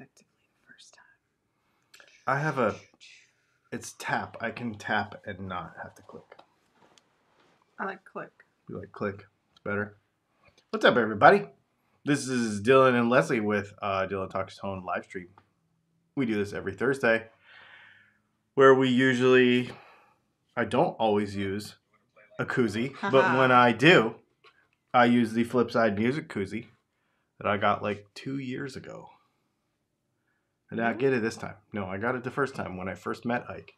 effectively the first time. I have a. It's tap. I can tap and not have to click. I like click. You like click? It's better. What's up, everybody? This is Dylan and Leslie with uh, Dylan Talks Tone live stream. We do this every Thursday, where we usually, I don't always use a koozie, but when I do, I use the Flipside Music koozie that I got like two years ago. I get it this time. No, I got it the first time when I first met Ike,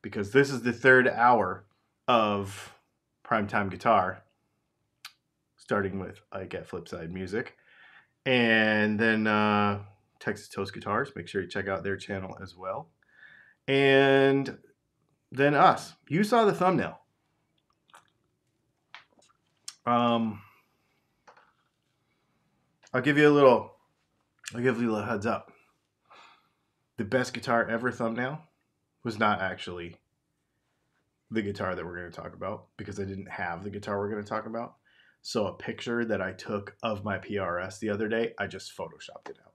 because this is the third hour of primetime guitar, starting with Ike at Flipside Music, and then uh, Texas Toast Guitars. Make sure you check out their channel as well, and then us. You saw the thumbnail. Um, I'll give you a little. I'll give you a little heads up. The best guitar ever thumbnail was not actually the guitar that we're going to talk about because I didn't have the guitar we're going to talk about. So a picture that I took of my PRS the other day, I just photoshopped it out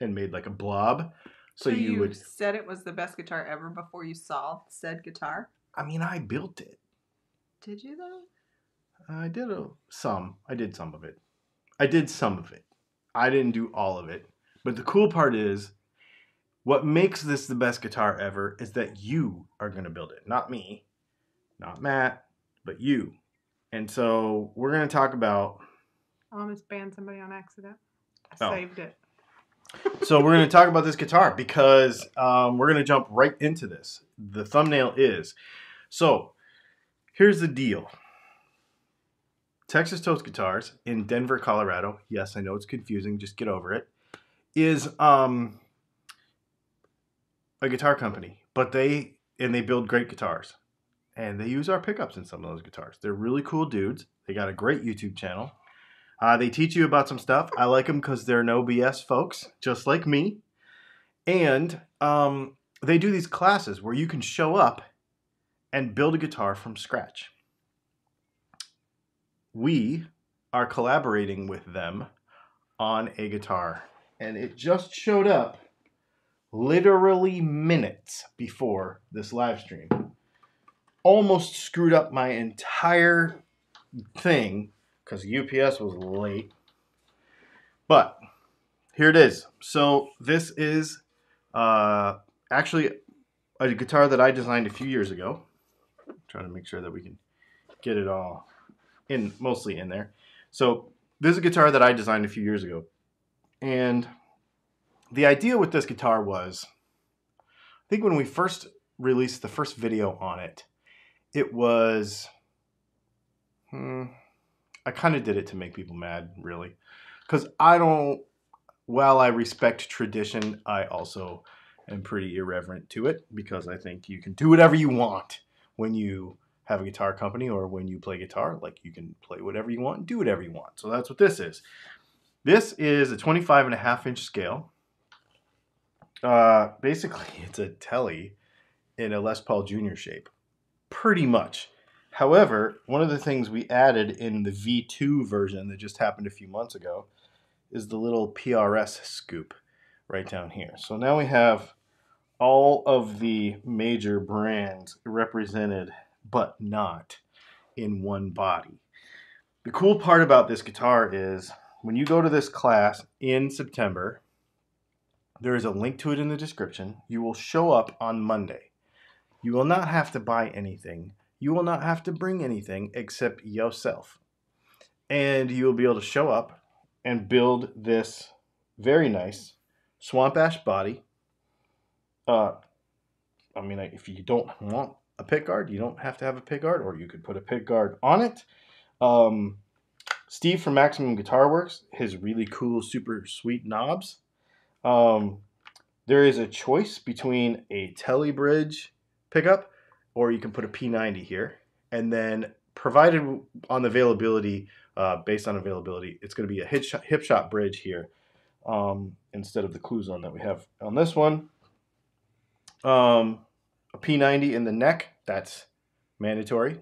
and made like a blob. So, So, you, you, would. said it was the best guitar ever before you saw said guitar. I mean, I built it. Did you though? I did a, some. I did some of it. I did some of it. I didn't do all of it. But the cool part is, what makes this the best guitar ever is that you are going to build it, not me, not Matt, but you. And so we're going to talk about. I almost banned somebody on accident. Oh. I saved it. So we're going to talk about this guitar because um, we're going to jump right into this. The thumbnail is. So here's the deal. Texas Toast Guitars in Denver, Colorado. Yes, I know it's confusing. Just get over it. Is um a guitar company, but they and they build great guitars, and they use our pickups in some of those guitars. They're really cool dudes. They got a great YouTube channel. Uh, they teach you about some stuff. I like them because they're no BS folks, just like me. And um, they do these classes where you can show up and build a guitar from scratch we are collaborating with them on a guitar. And it just showed up literally minutes before this live stream. Almost screwed up my entire thing because UPS was late. But here it is. So this is uh, actually a guitar that I designed a few years ago. I'm trying to make sure that we can get it all in mostly in there. So this is a guitar that I designed a few years ago, and the idea with this guitar was, I think when we first released the first video on it, it was, hmm, I kind of did it to make people mad, really, because I don't. While I respect tradition, I also am pretty irreverent to it because I think you can do whatever you want when you have a guitar company or when you play guitar, like you can play whatever you want and do whatever you want. So that's what this is. This is a 25 and a half inch scale. Uh, basically, it's a telly in a Les Paul Jr. shape, pretty much. However, one of the things we added in the V2 version that just happened a few months ago is the little PRS scoop right down here. So now we have all of the major brands represented but not in one body. The cool part about this guitar is when you go to this class in September, there is a link to it in the description. You will show up on Monday. You will not have to buy anything. You will not have to bring anything except yourself. And you will be able to show up and build this very nice swamp ash body. Uh, I mean, if you don't want a pick guard. You don't have to have a pick guard, or you could put a pick guard on it. Um, Steve from Maximum Guitar Works, his really cool, super sweet knobs. Um, there is a choice between a Telly Bridge pickup, or you can put a P90 here. And then, provided on the availability, uh, based on availability, it's going to be a Hipshot, hip shot bridge here um, instead of the Cluzone that we have on this one. Um, a P90 in the neck, that's mandatory.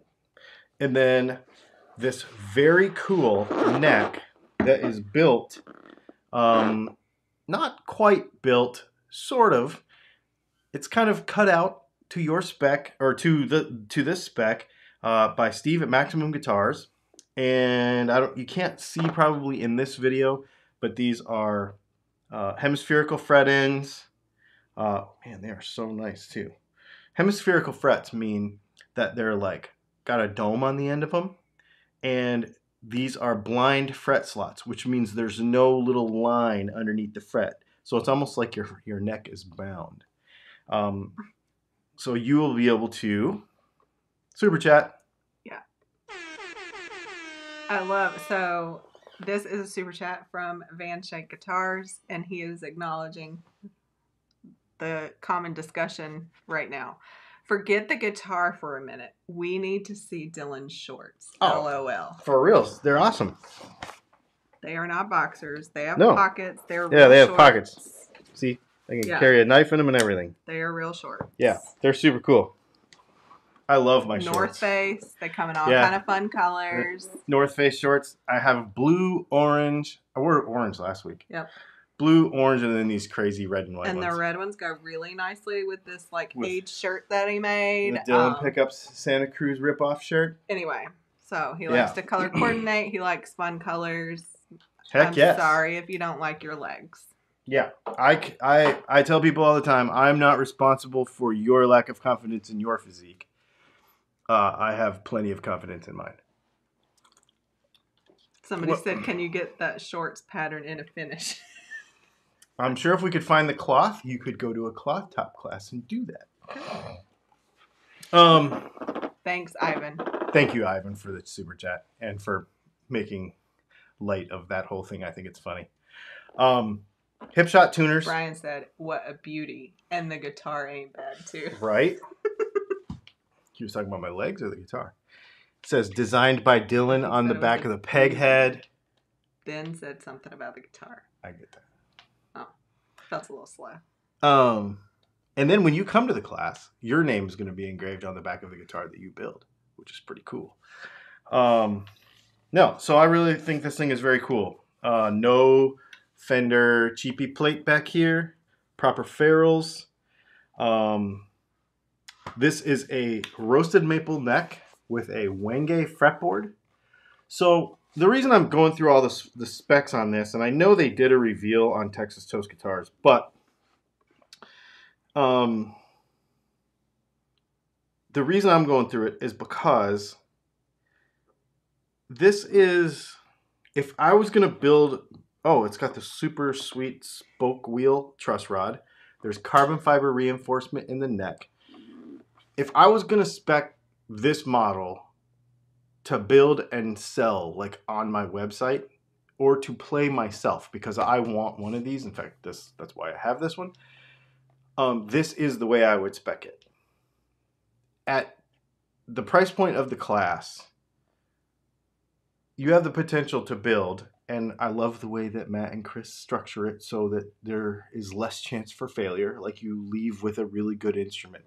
And then this very cool neck that is built um, not quite built, sort of. It's kind of cut out to your spec or to the to this spec uh, by Steve at Maximum Guitars, and I don't you can't see probably in this video, but these are uh, hemispherical fret ends. Uh, man, they are so nice too. Hemispherical frets mean that they're like got a dome on the end of them, and these are blind fret slots, which means there's no little line underneath the fret. So it's almost like your your neck is bound. Um, so you will be able to super chat. Yeah. I love so this is a super chat from Van Shank Guitars, and he is acknowledging the common discussion right now. Forget the guitar for a minute. We need to see Dylan's shorts. Oh. LOL. For reals, they're awesome. They are not boxers. They have No. pockets. They're Yeah, real they have shorts. pockets. See, they can Yeah. carry a knife in them and everything. They are real shorts. Yeah, they're super cool. I love my North shorts. Face. They come in all Yeah. kind of fun colors. North Face shorts. I have blue, orange. I wore orange last week. Yep. Blue, orange, and then these crazy red and white and ones. the red ones go really nicely with this like With- age shirt that he made. the Dylan Um, Pickups Santa Cruz ripoff shirt. Anyway, so he Yeah. likes to color coordinate. He likes fun colors. Heck I'm yes. sorry if you don't like your legs. Yeah, I, I, I tell people all the time, I'm not responsible for your lack of confidence in your physique. Uh, I have plenty of confidence in mine. Somebody said, "Can you get that shorts pattern in a finish?" I'm sure if we could find the cloth, you could go to a cloth top class and do that. Um, Thanks, Ivan. thank you, Ivan, for the super chat and for making light of that whole thing. I think it's funny. Um, Hipshot tuners, Brian said, "What a beauty!" And the guitar ain't bad too. right? he was talking about my legs or the guitar. It says designed by Dylan on the back of the peg head. Ben said something about the guitar. I get that. Felt a little slow. Um, and then when you come to the class, your name is going to be engraved on the back of the guitar that you build, which is pretty cool. Um, no, so I really think this thing is very cool. Uh, no Fender cheapy plate back here, proper ferrules. Um, this is a roasted maple neck with a Wenge fretboard. So the reason I'm going through all this, the specs on this, and I know they did a reveal on Texas Toast Guitars, but um, the reason I'm going through it is because this is if I was gonna build. Oh, it's got the super sweet spoke wheel truss rod. There's carbon fiber reinforcement in the neck. If I was gonna spec this model to build and sell like on my website or to play myself because I want one of these. In fact, this that's why I have this one. Um, this is the way I would spec it. At the price point of the class, you have the potential to build, and I love the way that Matt and Chris structure it so that there is less chance for failure. Like you leave with a really good instrument.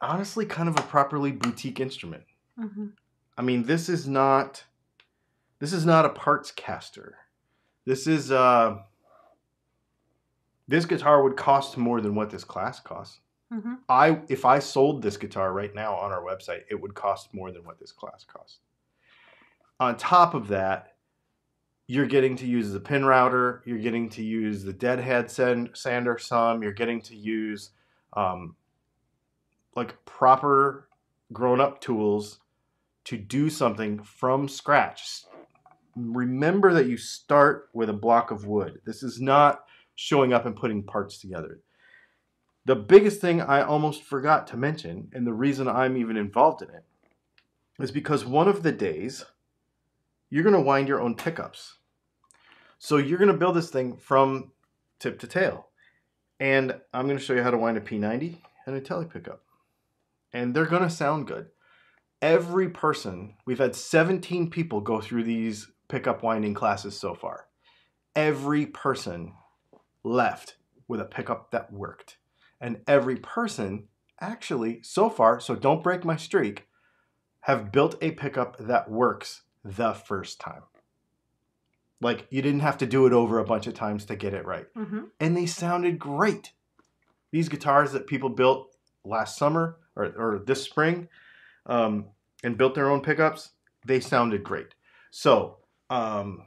Honestly, kind of a properly boutique instrument. Mm-hmm. I mean, this is not this is not a parts caster. This is uh this guitar would cost more than what this class costs. Mm-hmm. I if I sold this guitar right now on our website, it would cost more than what this class costs. On top of that, you're getting to use the pin router, you're getting to use the deadhead sand, sander some, you're getting to use um, like proper grown up tools to do something from scratch. Remember that you start with a block of wood. This is not showing up and putting parts together. The biggest thing I almost forgot to mention, and the reason I'm even involved in it, is because one of the days you're going to wind your own pickups. So you're going to build this thing from tip to tail. And I'm going to show you how to wind a P90 and a tele pickup. And they're going to sound good. Every person, we've had 17 people go through these pickup winding classes so far. Every person left with a pickup that worked. And every person, actually, so far, so don't break my streak, have built a pickup that works the first time. Like you didn't have to do it over a bunch of times to get it right. hmm And they sounded great. These guitars that people built last summer or, or this spring um, and built their own pickups, they sounded great. So, um,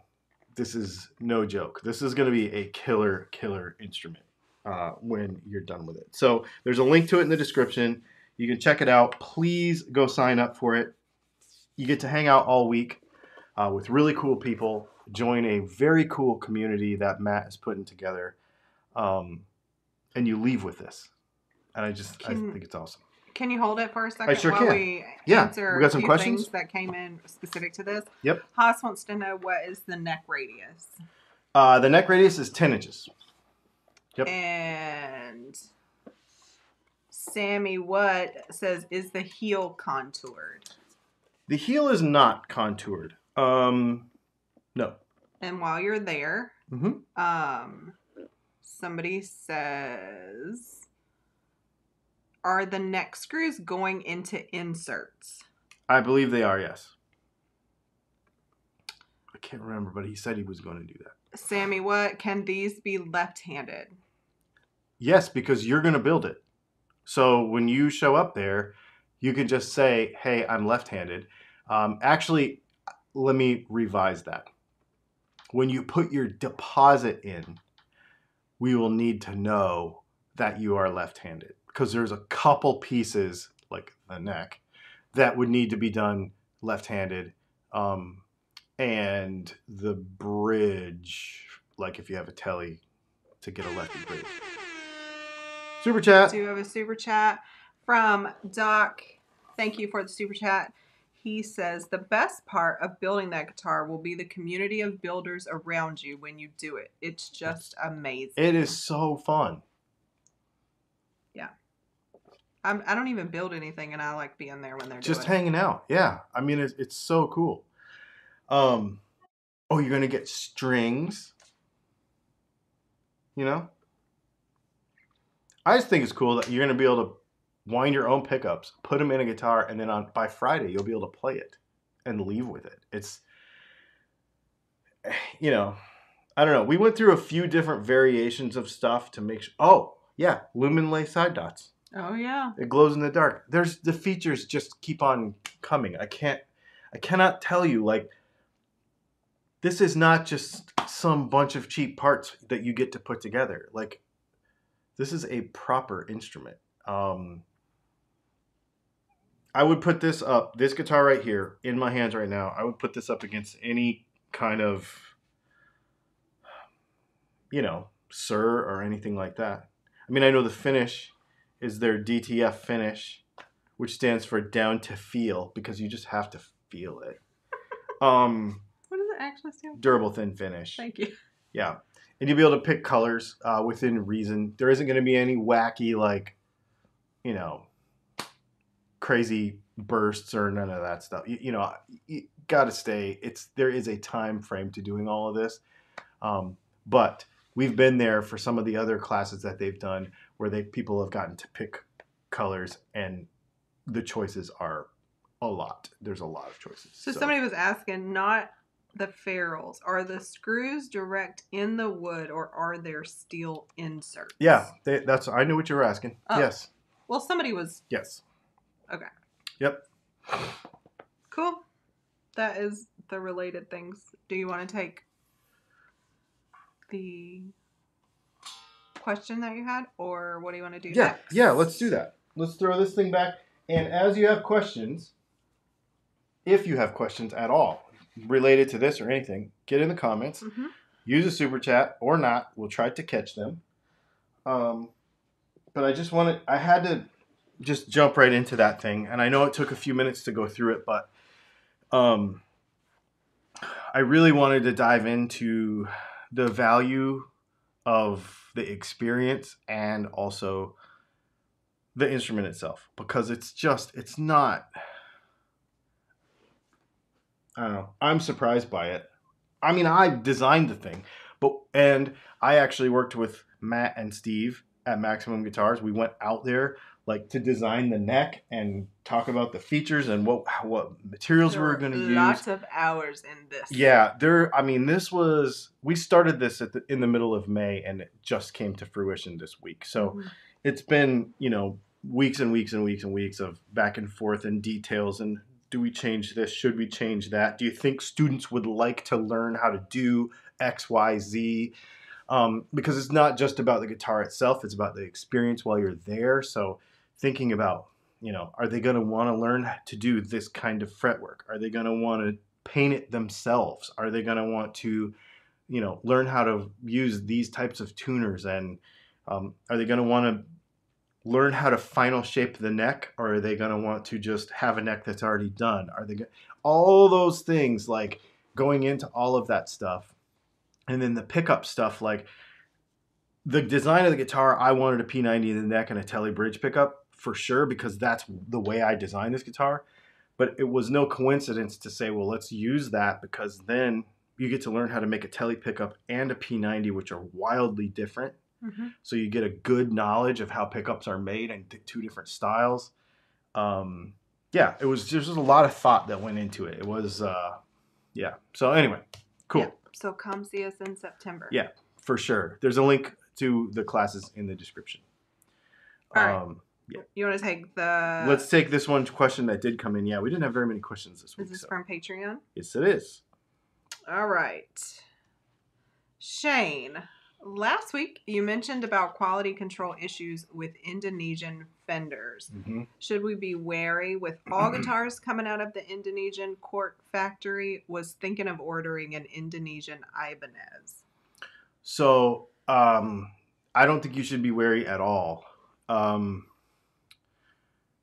this is no joke. This is going to be a killer, killer instrument uh, when you're done with it. So, there's a link to it in the description. You can check it out. Please go sign up for it. You get to hang out all week uh, with really cool people, join a very cool community that Matt is putting together, um, and you leave with this. And I just I think it's awesome. Can you hold it for a second sure while can. we Yeah, answer we got some questions? things that came in specific to this? Yep. Haas wants to know what is the neck radius. Uh, the neck radius is 10 inches. Yep. And Sammy What says is the heel contoured. The heel is not contoured. Um, no. And while you're there, hmm um, somebody says, are the neck screws going into inserts? I believe they are, yes. I can't remember, but he said he was going to do that. Sammy, what can these be left-handed? Yes, because you're going to build it. So when you show up there, you can just say, hey, I'm left handed. Um, actually, let me revise that. When you put your deposit in, we will need to know that you are left handed because there's a couple pieces, like the neck, that would need to be done left handed. Um, and the bridge, like if you have a telly to get a lefty bridge. Super chat. do have a super chat from Doc. Thank you for the super chat. He says the best part of building that guitar will be the community of builders around you when you do it. It's just amazing. It is so fun. I'm, I don't even build anything, and I like being there when they're Just hanging out. Yeah. I mean, it's, it's so cool. Um, oh, you're going to get strings. You know? I just think it's cool that you're going to be able to wind your own pickups, put them in a guitar, and then on by Friday, you'll be able to play it and leave with it. It's, you know, I don't know. We went through a few different variations of stuff to make sure. Oh, yeah. Luminlay side dots. Oh yeah. It glows in the dark. There's the features just keep on coming. I can't I cannot tell you like this is not just some bunch of cheap parts that you get to put together. Like this is a proper instrument. Um I would put this up, this guitar right here in my hands right now. I would put this up against any kind of you know, Suhr or anything like that. I mean, I know the finish is their DTF finish, which stands for down to feel because you just have to feel it. Um, What does it actually stand for? durable thin finish. Thank you. Yeah, and you'll be able to pick colors uh, within reason. There isn't going to be any wacky like, you know, crazy bursts or none of that stuff. You, you know, you got to stay. It's there is a time frame to doing all of this, um, but we've been there for some of the other classes that they've done where they people have gotten to pick colors and the choices are a lot. There's a lot of choices. So, somebody was asking, not the ferrules, are the screws direct in the wood or are there steel inserts? Yeah, they, that's. I knew what you were asking. Oh. Yes, Well, somebody was yes. Okay. Yep. cool. That is the related things. Do you want to take the question that you had, or what do you want to do? Yeah, next? yeah. Let's do that. Let's throw this thing back. And as you have questions, if you have questions at all related to this or anything, get in the comments. Mhm. Use a super chat or not. We'll try to catch them. Um, but I just wanted. I had to just jump right into that thing, and I know it took a few minutes to go through it, but um, I really wanted to dive into the value of the experience and also the instrument itself because it's just it's not I don't know. I'm surprised by it. I mean, I designed the thing, but and I actually worked with Matt and Steve at Maximum Guitars. We went out there, like to design the neck and talk about the features and what what materials we were going to use. Lots of hours in this. Yeah, there. I mean, this was we started this at the, in the middle of May, and it just came to fruition this week. So Mhm. it's been you know weeks and weeks and weeks and weeks of back and forth and details and do we change this? Should we change that? Do you think students would like to learn how to do X, Y, Z? Um, because it's not just about the guitar itself; it's about the experience while you're there. So thinking about you know, are they going to want to learn to do this kind of fretwork? Are they going to want to paint it themselves? Are they going to want to, you know, learn how to use these types of tuners? And um, are they going to want to learn how to final shape the neck, or are they going to want to just have a neck that's already done? Are they go- all those things like going into all of that stuff, and then the pickup stuff like the design of the guitar, I wanted a P90 in the neck and a Telly bridge pickup for sure because that's the way I designed this guitar. But it was no coincidence to say, well, let's use that because then you get to learn how to make a Telly pickup and a P90, which are wildly different. Mhm. So you get a good knowledge of how pickups are made and two different styles. Um, yeah, it was just a lot of thought that went into it. It was, uh, yeah. So anyway, cool. Yeah. So come see us in September. Yeah. for sure. There's a link to the classes in the description. All right. Um, You want to take the? let's take this one question that did come in. Yeah, we didn't have very many questions this Is week. this so. from Patreon? Yes, it is. All right. Shane, last week you mentioned about quality control issues with Indonesian fenders. hmm Should we be wary with all guitars coming out of the Indonesian Cort factory? Was thinking of ordering an Indonesian Ibanez. So um, I don't think you should be wary at all. Um,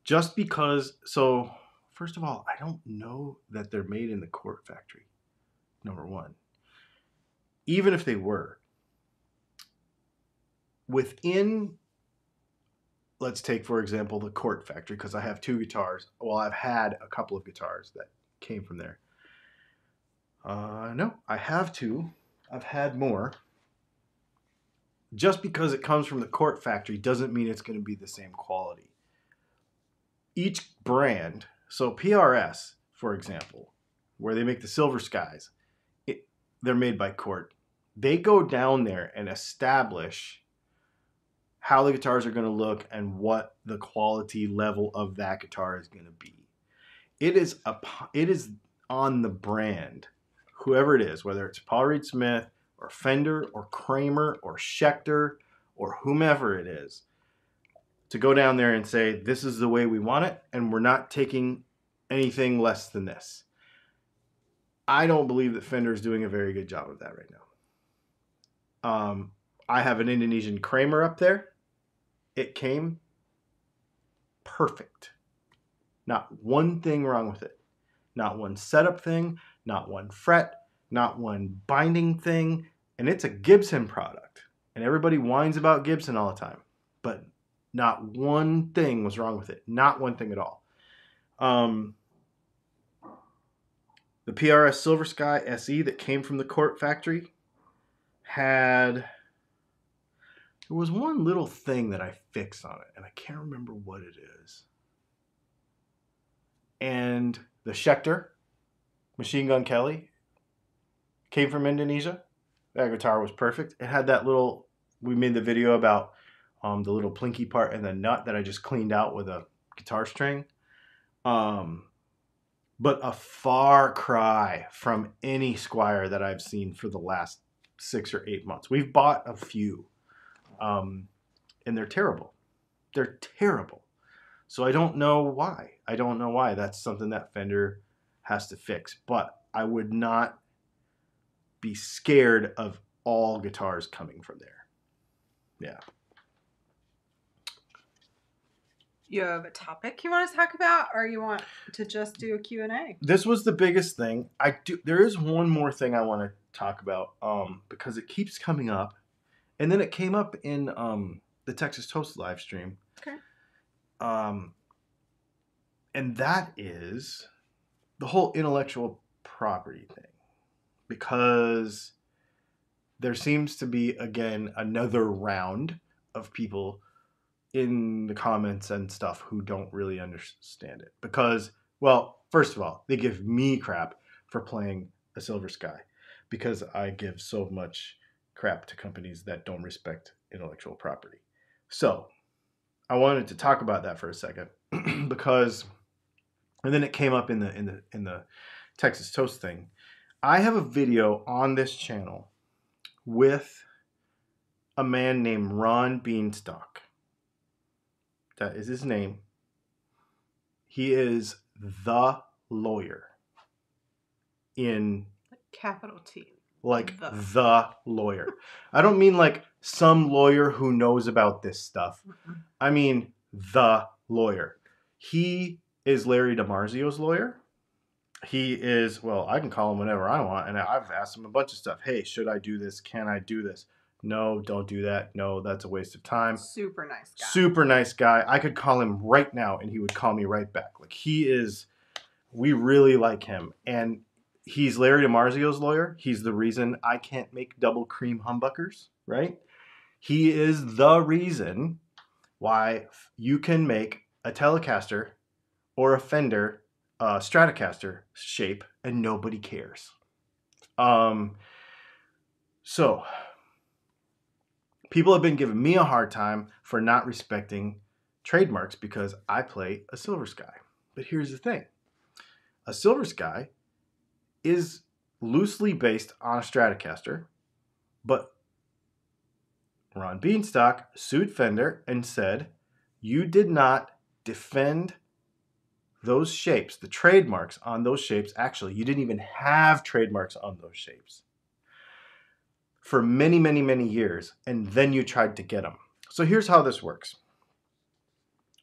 just because, so first of all, I don't know that they're made in the Cort factory. Number one, even if they were, within, let's take for example the Cort factory, because I have two guitars. Well, I've had a couple of guitars that came from there. Uh, no, I have two. I've had more just because it comes from the Cort factory doesn't mean it's going to be the same quality. Each brand, so PRS, for example, where they make the Silver Skies, it, they're made by Cort. They go down there and establish how the guitars are going to look and what the quality level of that guitar is going to be. It is a it is on the brand, whoever it is, whether it's Paul Reed Smith, or Fender or Kramer or Schecter or whomever it is to go down there and say, this is the way we want it, and we're not taking anything less than this. I don't believe that Fender is doing a very good job of that right now. Um, I have an Indonesian Kramer up there. It came perfect. Not one thing wrong with it. Not one setup thing, not one fret, not one binding thing, and it's a Gibson product. And everybody whines about Gibson all the time, but not one thing was wrong with it. Not one thing at all. Um, the PRS Silver Sky SE that came from the Cort factory had there was one little thing that I fixed on it, and I can't remember what it is. And the Schecter Machine Gun Kelly came from Indonesia. That guitar was perfect. It had that little. We made the video about um, the little plinky part and the nut that I just cleaned out with a guitar string. Um, but a far cry from any Squier that I've seen for the last six or eight months. We've bought a few, um, and they're terrible. They're terrible. So I don't know why. I don't know why. That's something that Fender has to fix. But I would not be scared of all guitars coming from there. Yeah. You have a topic you want to talk about, or you want to just do a Q and A? This was the biggest thing. I do there is one more thing I want to talk about um because it keeps coming up. And then it came up in um the Texas Toast live stream. Okay. Um and that is the whole intellectual property thing. Because there seems to be again another round of people in the comments and stuff who don't really understand it because, well, first of all, they give me crap for playing a Silver Sky because I give so much crap to companies that don't respect intellectual property. So, I wanted to talk about that for a second because and then it came up in the in the in the Texas Toast thing. I have a video on this channel with a man named Ron Bienstock. That is his name. He is the lawyer in Capital T. like The. the lawyer. I don't mean like some lawyer who knows about this stuff. Mm-mm. I mean the lawyer. He is Larry DiMarzio's lawyer. He is, well, I can call him whenever I want, and I've asked him a bunch of stuff. Hey, should I do this? Can I do this? No, don't do that. No, that's a waste of time. Super nice guy. Super nice guy. I could call him right now and he would call me right back. Like he is we really like him. And he's Larry DiMarzio's lawyer. He's the reason I can't make double cream humbuckers, right? He is the reason why you can make a Telecaster or a Fender uh, Stratocaster shape and nobody cares. Um, so people have been giving me a hard time for not respecting trademarks because I play a Silver Sky. But here's the thing a Silver Sky is loosely based on a Stratocaster, but Ron Bienstock sued Fender and said, You did not defend those shapes, the trademarks on those shapes. Actually, you didn't even have trademarks on those shapes for many, many, many years, and then you tried to get them. So here's how this works.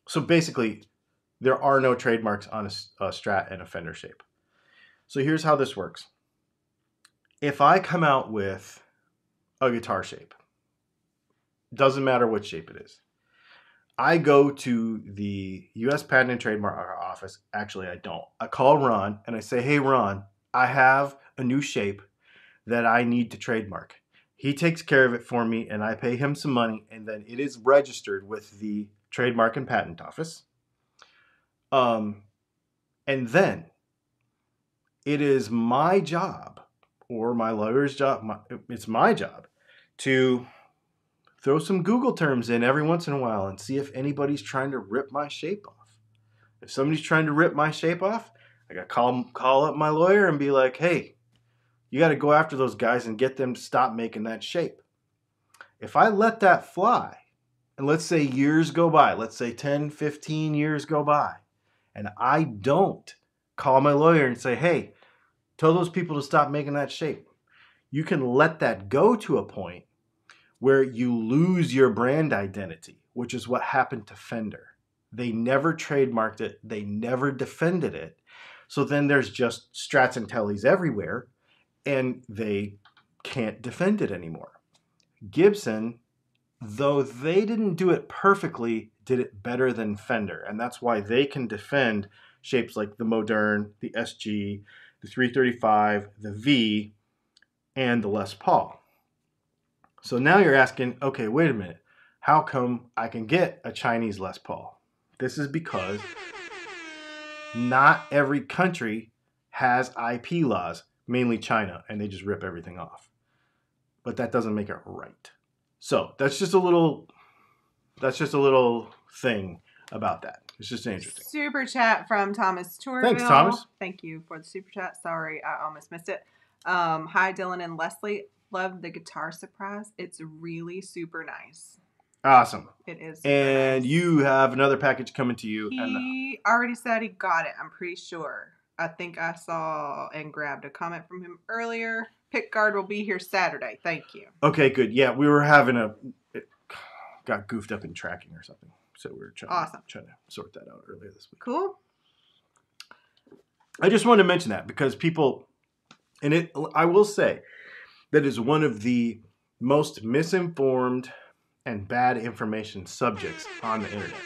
So basically, there are no trademarks on a Strat and a Fender shape. So here's how this works. If I come out with a guitar shape, doesn't matter what shape it is, I go to the U.S. Patent and Trademark Office. Actually, I don't. I call Ron and I say, "Hey, Ron, I have a new shape that I need to trademark." He takes care of it for me, and I pay him some money, and then it is registered with the Trademark and Patent Office. Um, and then it is my job, or my lawyer's job. My, it's my job to throw some Google terms in every once in a while and see if anybody's trying to rip my shape off. If somebody's trying to rip my shape off, I got to call call up my lawyer and be like, "Hey, you got to go after those guys and get them to stop making that shape." If I let that fly, and let's say years go by, let's say 10, 15 years go by, and I don't call my lawyer and say, "Hey, tell those people to stop making that shape." You can let that go to a point where you lose your brand identity, which is what happened to Fender. They never trademarked it, they never defended it. So then there's just Strats and Tellys everywhere, and they can't defend it anymore. Gibson, though they didn't do it perfectly, did it better than Fender, and that's why they can defend shapes like the Moderne, the SG, the 335, the V, and the Les Paul. So now you're asking, okay, wait a minute. How come I can get a Chinese Les Paul? This is because not every country has IP laws, mainly China, and they just rip everything off. But that doesn't make it right. So that's just a little that's just a little thing about that. It's just interesting. Super chat from Thomas Tourville. Thanks, Thomas. Thank you for the super chat. Sorry, I almost missed it. Um, hi, Dylan and Leslie. Love the guitar surprise. It's really super nice. Awesome. It is. Super And nice. you have another package coming to you. And He already said he got it. I'm pretty sure. I think I saw and grabbed a comment from him earlier. Pickguard will be here Saturday. Thank you. okay, good. Yeah, we were having a it got goofed up in tracking or something. So we were trying, Awesome. trying to sort that out earlier this week. Cool. I just wanted to mention that because people, and it, I will say, that is one of the most misinformed and bad information subjects on the internet.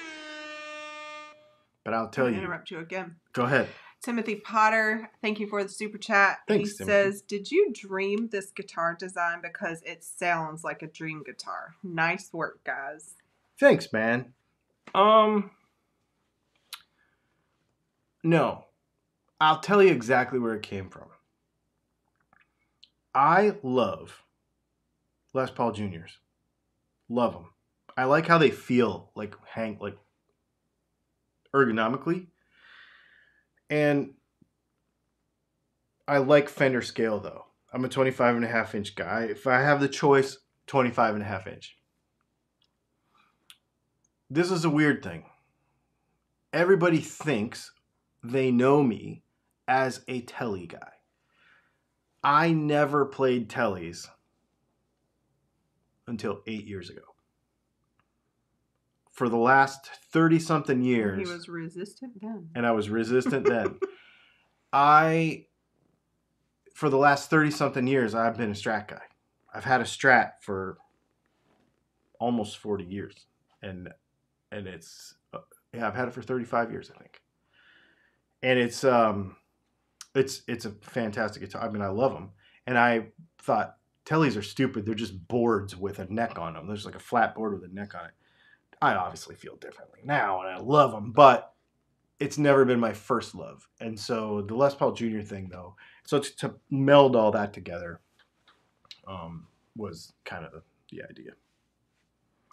But I'll tell I'll you, interrupt you again. go ahead. Timothy Potter, thank you for the super chat. Thanks, he Timothy. says, Did you dream this guitar design because it sounds like a dream guitar? Nice work, guys. Thanks, man. Um, no. I'll tell you exactly where it came from. I love Les Paul Juniors. Love them. I like how they feel like hang like ergonomically. And I like Fender scale though. I'm a 25 and a half inch guy. If I have the choice, 25 and a half inch. This is a weird thing. Everybody thinks they know me as a telly guy. I never played tellies until eight years ago. For the last 30 something years, He was resistant then. and I was resistant then. I, for the last 30 something years, I've been a strat guy. I've had a strat for almost 40 years. And, and it's, uh, yeah, I've had it for 35 years, I think. And it's, um, it's, it's a fantastic guitar. I mean, I love them. And I thought tellies are stupid. They're just boards with a neck on them. There's like a flat board with a neck on it. I obviously feel differently now and I love them, but it's never been my first love. And so the Les Paul Jr. thing, though, so to, to meld all that together um, was kind of the, the idea.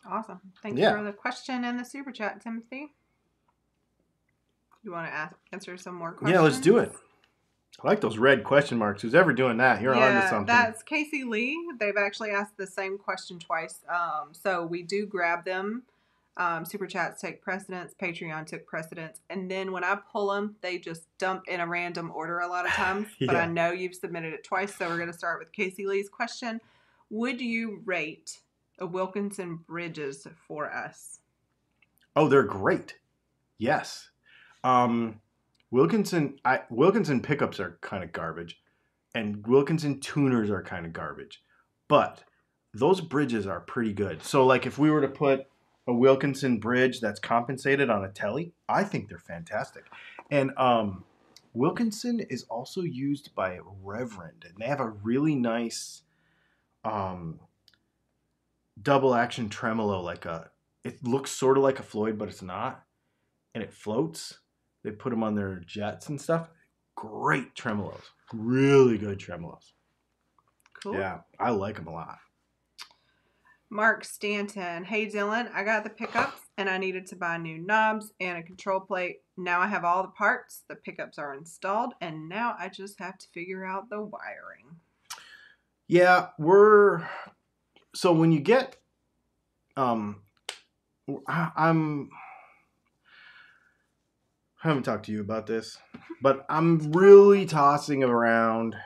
Awesome. Thanks Yeah. for the question and the super chat, Timothy. You want to ask, answer some more questions? Yeah, let's do it. I like those red question marks. Who's ever doing that? You're on to something. That's Casey Lee. They've actually asked the same question twice. Um, so we do grab them. Um, Super chats take precedence. Patreon took precedence, and then when I pull them, they just dump in a random order a lot of times. But I know you've submitted it twice, so we're going to start with Casey Lee's question. Would you rate a Wilkinson Bridges for us? Oh, they're great. Yes. Um, Wilkinson, I, Wilkinson pickups are kind of garbage, and Wilkinson tuners are kind of garbage, but those bridges are pretty good. So, like, if we were to put a Wilkinson bridge that's compensated on a telly, I think they're fantastic. And um, Wilkinson is also used by Reverend, and they have a really nice um, double action tremolo, like a it looks sort of like a Floyd, but it's not, and it floats. They put them on their jets and stuff. Great tremolos, really good tremolos. Cool. Yeah, I like them a lot. Mark Stanton. Hey Dylan, I got the pickups and I needed to buy new knobs and a control plate. Now I have all the parts. The pickups are installed and now I just have to figure out the wiring. Yeah, we're so when you get um I- I'm I haven't talked to you about this, but I'm really tossing around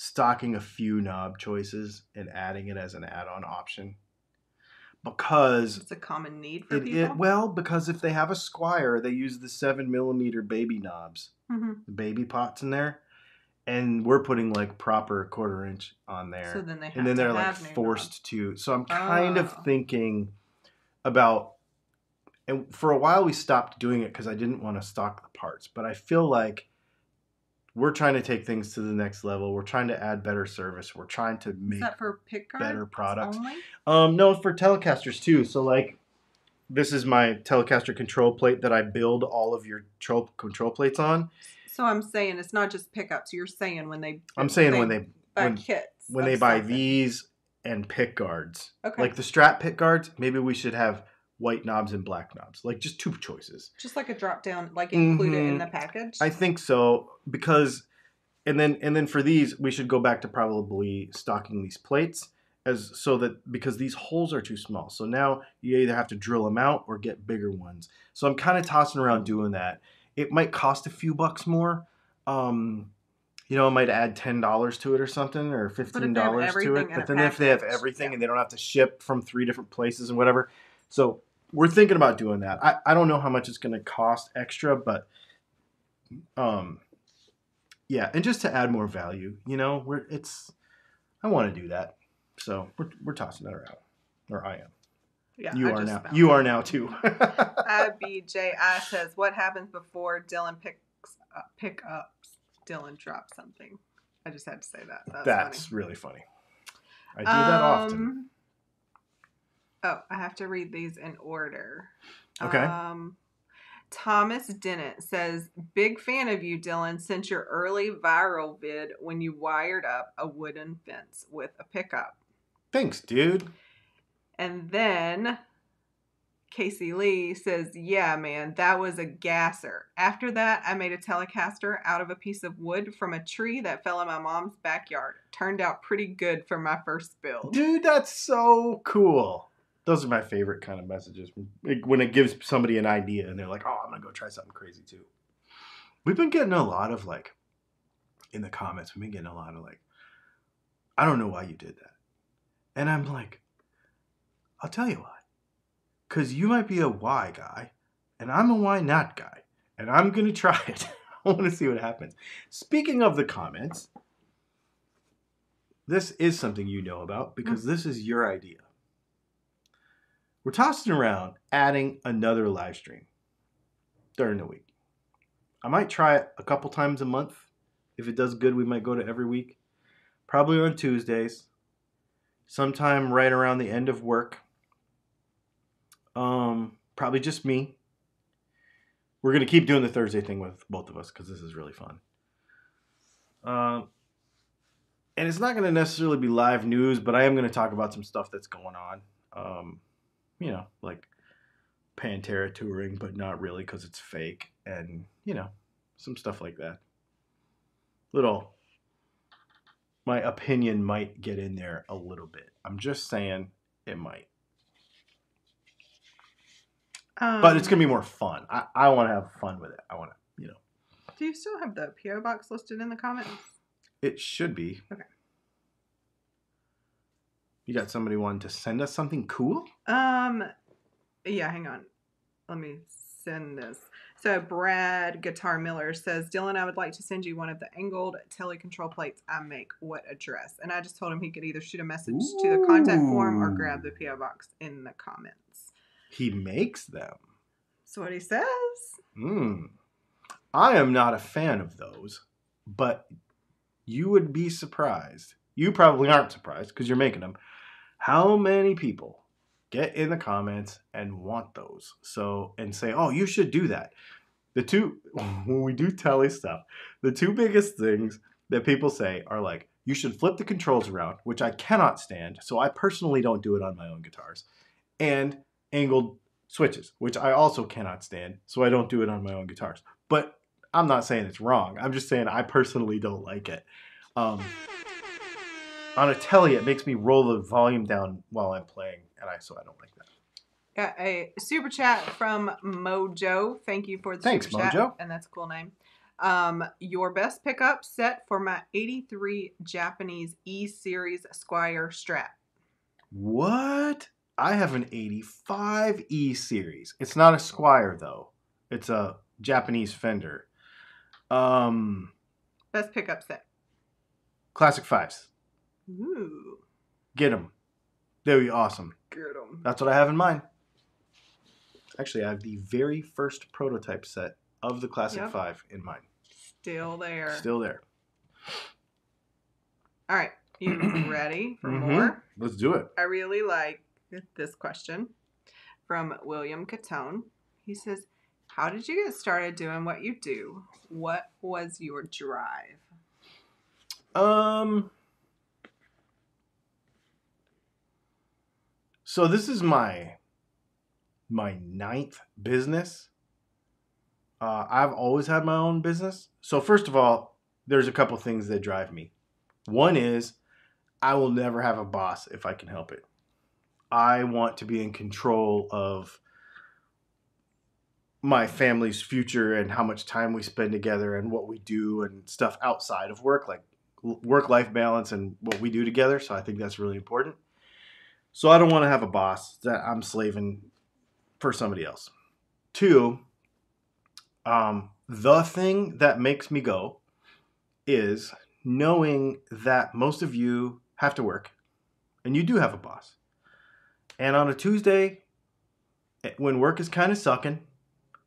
stocking a few knob choices and adding it as an add-on option because It's a common need for it, people. it well because if they have a Squier, they use the seven millimeter baby knobs, Mhm. the baby pots in there, and we're putting like proper quarter inch on there So then they have and then they're like forced to. So I'm kind of Oh. thinking about, and for a while we stopped doing it because I didn't want to stock the parts. But I feel like we're trying to take things to the next level. We're trying to add better service. We're trying to make that for pick guards better products. only? um no for Telecasters too. So like. This is my Telecaster control plate that I build all of your tro- control plates on. So I'm saying it's not just pickups. You're saying when they I'm saying when they buy when- kits when they buy something. these and pick guards. Okay. Like the strap pick guards, maybe we should have white knobs and black knobs. Like just two choices. just like a drop down, like include it in the package. I think so because and then and then for these we should go back to probably stocking these plates as so that because these holes are too small. So now you either have to drill them out or get bigger ones. So I'm kind of tossing around doing that. It might cost a few bucks more. Um you know, I might add ten dollars to it or something, or fifteen dollars to it. But then if they have everything yeah. and they don't have to ship from three different places and whatever, so we're thinking about doing that. I, I don't know how much it's going to cost extra, but um, yeah, and just to add more value, you know, we're it's I want to do that, so we're we're tossing that around, or I am. yeah, you I are now. You that. are now too. Uh, IBJI says, "What happens before Dylan picks uh, up, pick ups? Dylan drops something." I just had to say that. That's, That's funny. really funny. I do that um, often. Oh, I have to read these in order. Okay. Um, Thomas Dennett says, Big fan of you, Dylan, since your early viral vid when you wired up a wooden fence with a pickup. Thanks, dude. And then Casey Lee says, Yeah, man, that was a gasser. After that, I made a Telecaster out of a piece of wood from a tree that fell in my mom's backyard. Turned out pretty good for my first build. Dude, that's so cool. Those are my favorite kind of messages when it gives somebody an idea and they're like, "Oh, I'm gonna go try something crazy too." We've been getting a lot of like in the comments. We've been getting a lot of like, "I don't know why you did that," and I'm like, "I'll tell you why." Because you might be a why guy, and I'm a why not guy, and I'm gonna try it. I want to see what happens. Speaking of the comments, this is something you know about because mm. this is your idea. We're tossing around adding another live stream during the week. I might try it a couple times a month. If it does good, we might go to every week. Probably on Tuesdays. Sometime right around the end of work. Um, probably just me. We're gonna keep doing the Thursday thing with both of us because this is really fun. Um, and it's not gonna necessarily be live news, but I am gonna talk about some stuff that's going on. Um, you know, like Pantera touring, but not really because it's fake, and you know, some stuff like that. Little, my opinion might get in there a little bit. I'm just saying it might, Um, but it's gonna be more fun. I, I want to have fun with it. I want to, you know, Do you still have the PO box listed in the comments? it should be. Okay. You got somebody wanting to send us something cool? Um, yeah, hang on. Let me send this. So Brad Guitar Miller says, Dylan, I would like to send you one of the angled telecontrol plates I make. What address? And I just told him he could either shoot a message to the contact form or grab the PO box in the comments. He makes them. That's what he says. Hmm. I am not a fan of those, but you would be surprised. You probably aren't surprised because you're making them. How many people get in the comments and want those? So, and say, oh, you should do that. The two, when we do tele stuff, the two biggest things that people say are like, you should flip the controls around, which I cannot stand. So I personally don't do it on my own guitars. And angled switches, which I also cannot stand. So I don't do it on my own guitars. But I'm not saying it's wrong. I'm just saying I personally don't like it. Um, on a telly, it makes me roll the volume down while I'm playing, and I so I don't like that. Got a super chat from Mojo. Thank you for the Thanks, super chat. And that's a cool name. Um, your best pickup set for my 83 Japanese E Series Squier Strat. What? I have an 85 E series. It's not a Squier though. It's a Japanese Fender. Um, Best pickup set. classic fives. Ooh, Get them. They'll be awesome. Get them. That's what I have in mind. Actually, I have the very first prototype set of the Classic Yep. 5 in mind. Still there. Still there. All right, you ready for Mhm. more? Let's do it. I really like this question from William Catone. He says, How did you get started doing what you do? What was your drive? Um. So this is my my ninth business. Uh, I've always had my own business. So first of all, there's a couple things that drive me. One is I will never have a boss if I can help it. I want to be in control of my family's future and how much time we spend together and what we do and stuff outside of work, like work life balance and what we do together. So I think that's really important. So I don't want to have a boss that I'm slaving for somebody else. Two, um, the thing that makes me go is knowing that most of you have to work and you do have a boss. And on a Tuesday, eh, when work is kind of sucking,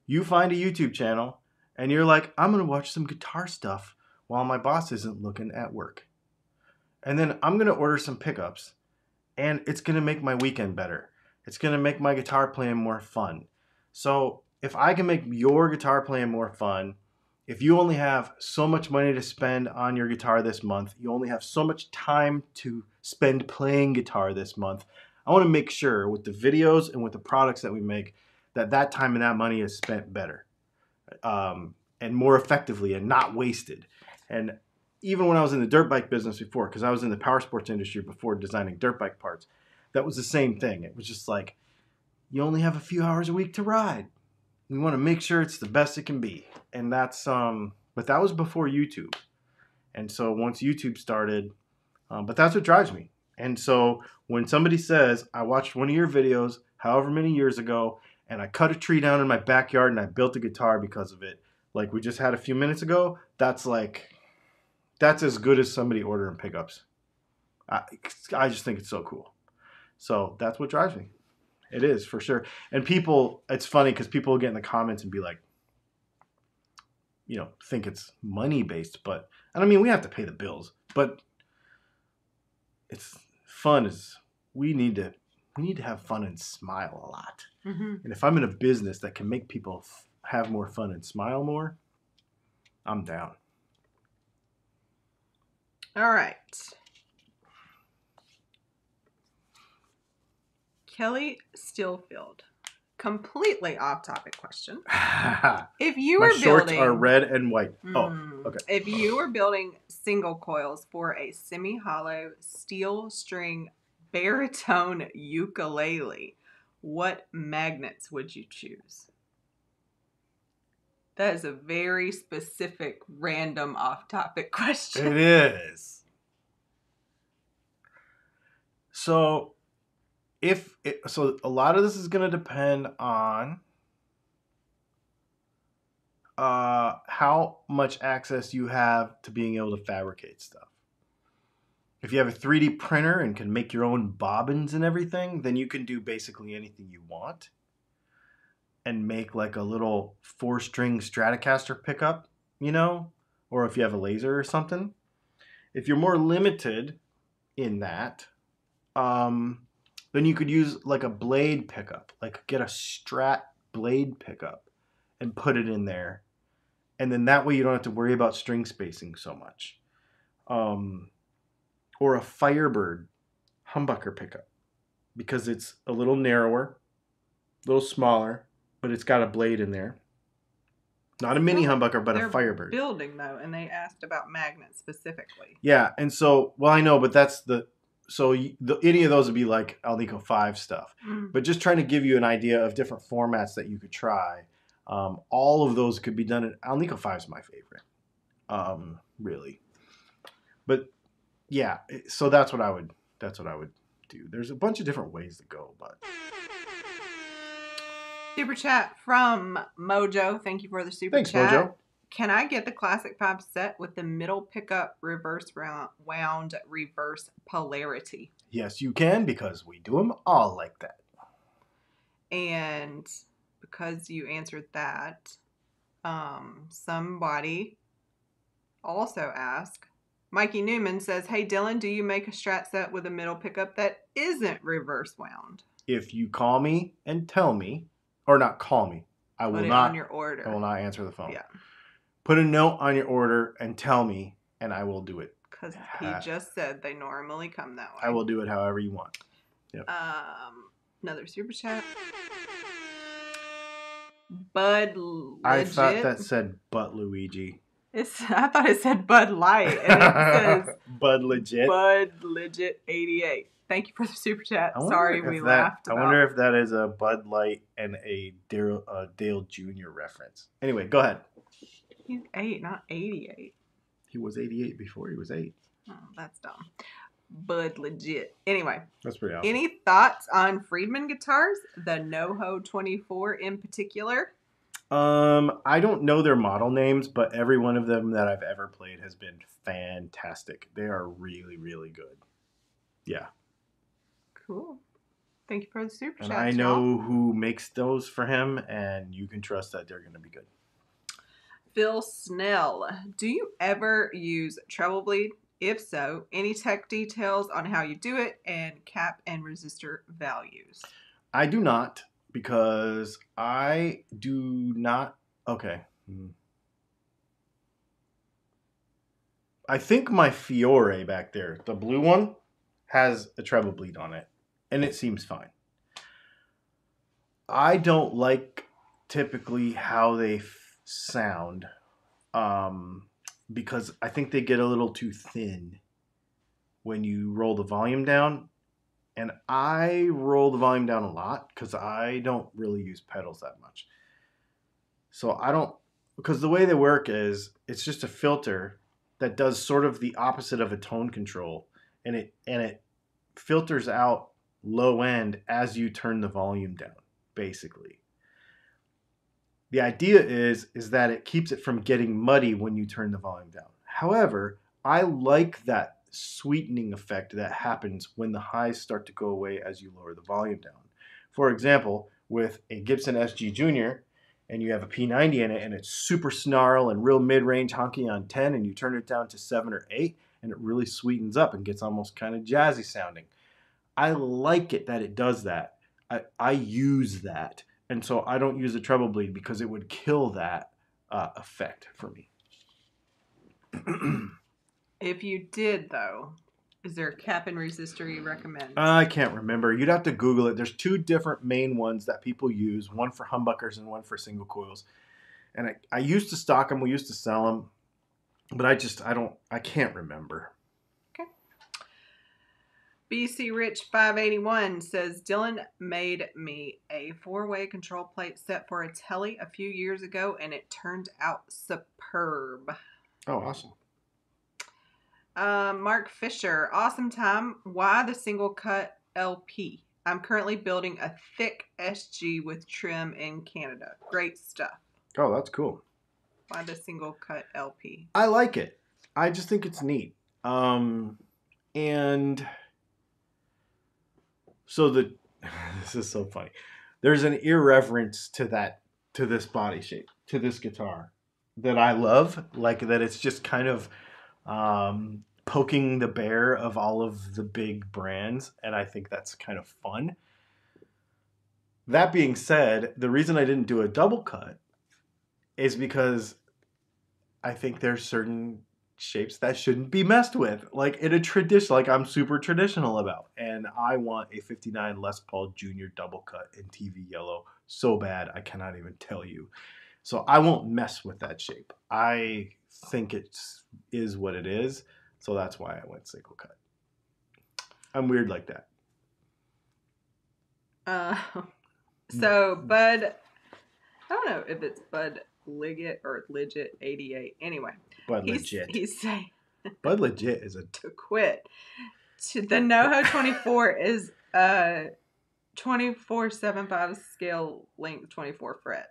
you find a YouTube channel and you're like, I'm going to watch some guitar stuff while my boss isn't looking at work. And then I'm going to order some pickups and it's going to make my weekend better. It's going to make my guitar playing more fun. So if I can make your guitar playing more fun, if you only have so much money to spend on your guitar this month, you only have so much time to spend playing guitar this month, I want to make sure with the videos and with the products that we make that that time and that money is spent better um, and more effectively and not wasted. And even when I was in the dirt bike business before, because I was in the power sports industry before designing dirt bike parts, that was the same thing. It was just like, you only have a few hours a week to ride. We want to make sure it's the best it can be. And that's, um, but that was before YouTube. And so once YouTube started, um, but that's what drives me. And so when somebody says, I watched one of your videos however many years ago, and I cut a tree down in my backyard and I built a guitar because of it, like we just had a few minutes ago, that's like, that's as good as somebody ordering pickups. I, I just think it's so cool. So that's what drives me. It is for sure. And people, it's funny because people get in the comments and be like, you know, think it's money based, but, and I mean, we have to pay the bills, but it's fun is we need to, we need to have fun and smile a lot. Mm-hmm. And if I'm in a business that can make people f- have more fun and smile more, I'm down. All right. Kelly Stillfield. Completely off topic question. If you were shorts building are red and white. Oh, Mm. okay. If you were building single coils for a semi hollow steel string baritone ukulele, what magnets would you choose? That is a very specific, random, off topic question. It is. So, if it, so, a lot of this is going to depend on uh, how much access you have to being able to fabricate stuff. If you have a 3D printer and can make your own bobbins and everything, then you can do basically anything you want and make like a little four string Stratocaster pickup, you know, or if you have a laser or something. If you're more limited in that, um, then you could use like a blade pickup, like get a Strat blade pickup and put it in there. And then that way you don't have to worry about string spacing so much. Um, or a Firebird humbucker pickup because it's a little narrower, a little smaller, but it's got a blade in there. Not a mini Well, humbucker, but a Firebird. Building though, and they asked about magnets specifically. Yeah, and so well, I know, but that's the so the, any of those would be like Alnico Five stuff. Mm. But just trying to give you an idea of different formats that you could try. Um, all of those could be done. In, Alnico Five is my favorite, um, really. But yeah, so that's what I would. That's what I would do. There's a bunch of different ways to go, but Super chat from Mojo. Thank you for the super thanks, chat. Mojo. Can I get the classic five set with the middle pickup reverse round, wound reverse polarity? Yes, you can because we do them all like that. And because you answered that, um, somebody also asked. Mikey Newman says, "Hey Dylan, do you make a strat set with a middle pickup that isn't reverse wound? If you call me and tell me, or not call me, I will Put it not. on your order." I will not answer the phone. Yeah. Put a note on your order and tell me, and I will do it. Because he Ha- just said they normally come that way. I will do it however you want. Um, another super chat. Bud Legit. I thought that said butt Luigi. It's, I thought it said Bud Light, and it says Bud legit. Bud Legit 88. Thank you for the super chat. Sorry we that- laughed. I About, wonder if that is a Bud Light and a Dale, uh, Dale Jr. reference. Anyway, go ahead. he's eight, not 88. He was 88 before he was 8. Oh, that's dumb. Bud Legit. Anyway, That's pretty awesome. any thoughts on Friedman guitars? The NoHo 24 in particular? Um, I don't know their model names, but every one of them that I've ever played has been fantastic. They are really, really good. Yeah. Cool. Thank you for the super And chat. I y'all. know who makes those for him, and you can trust that they're going to be good. Phil Snell, do you ever use treble bleed? If so, any tech details on how you do it and cap and resistor values? I do not because I do not. Okay. Hmm. I think my Fiore back there, the blue one, has a treble bleed on it, and it seems fine. I don't like typically how they f- sound um, because I think they get a little too thin when you roll the volume down. And I roll the volume down a lot because I don't really use pedals that much. So I don't, because the way they work is it's just a filter that does sort of the opposite of a tone control and it and it filters out low end as you turn the volume down basically the idea is is that it keeps it from getting muddy when you turn the volume down however i like that sweetening effect that happens when the highs start to go away as you lower the volume down for example with a gibson sg junior and you have a P90 in it and it's super snarl and real mid-range honky on 10 and you turn it down to 7 or 8 and it really sweetens up and gets almost kind of jazzy sounding. I like it that it does that. I, I use that. And so I don't use a treble bleed because it would kill that uh, effect for me. If you did, though, is there a cap and resistor you recommend? I can't remember. You'd have to Google it. There's two different main ones that people use one for humbuckers and one for single coils. And I, I used to stock them, we used to sell them, but I just, I don't, I can't remember. Okay. BC Rich 581 says Dylan made me a four way control plate set for a telly a few years ago and it turned out superb. Oh, awesome. Uh, Mark Fisher, awesome time. Why the single cut LP? I'm currently building a thick SG with trim in Canada. Great stuff. Oh, that's cool. Why the single cut LP? I like it. I just think it's neat. Um, and so the this is so funny. There's an irreverence to that to this body shape to this guitar that I love. Like that, it's just kind of um, poking the bear of all of the big brands, and I think that's kind of fun. That being said, the reason I didn't do a double cut is because I think there's certain shapes that shouldn't be messed with. Like in a tradition, like I'm super traditional about. And I want a 59 Les Paul Junior double cut in TV yellow so bad I cannot even tell you. So I won't mess with that shape. I think it is what it is. So that's why I went single cut. I'm weird like that. Uh, so Bud, I don't know if it's Bud Liggett or Legit 88. Anyway, Bud he's, legit. he's saying Bud legit is a to quit. To the NoHo 24 is a 2475 scale length 24 fret.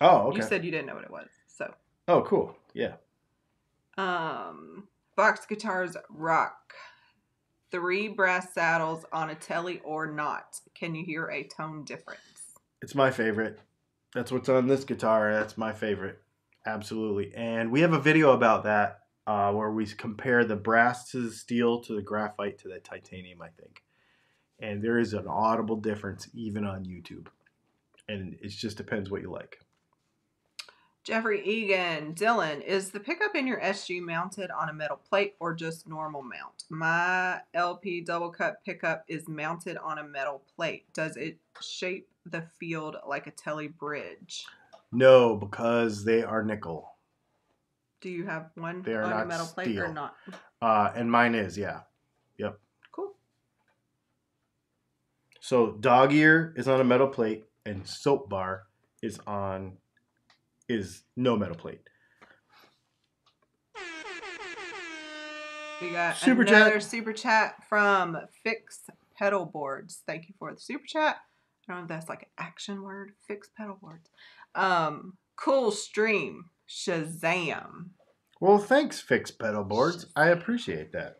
oh okay. You said you didn't know what it was. So, oh cool. Yeah. um, Fox Guitars Rock. Three brass saddles on a telly or not. Can you hear a tone difference? It's my favorite. That's what's on this guitar. That's my favorite. Absolutely. And we have a video about that uh, where we compare the brass to the steel to the graphite to the titanium, I think. And there is an audible difference even on YouTube. And it just depends what you like. Jeffrey Egan, Dylan, is the pickup in your SG mounted on a metal plate or just normal mount? My LP double cut pickup is mounted on a metal plate. Does it shape the field like a telly bridge? No, because they are nickel. Do you have one They are on a not metal plate or steel. not? Uh, and mine is, yeah. Yep. Cool. So dog ear is on a metal plate and soap bar is on is no metal plate. We got Super chat. super chat from Fix Pedal Boards. Thank you for the super chat. I don't know if that's like an action word. Fix Pedal Boards. Um, cool stream. Shazam. Well, thanks, Fix Pedal Boards. I appreciate that.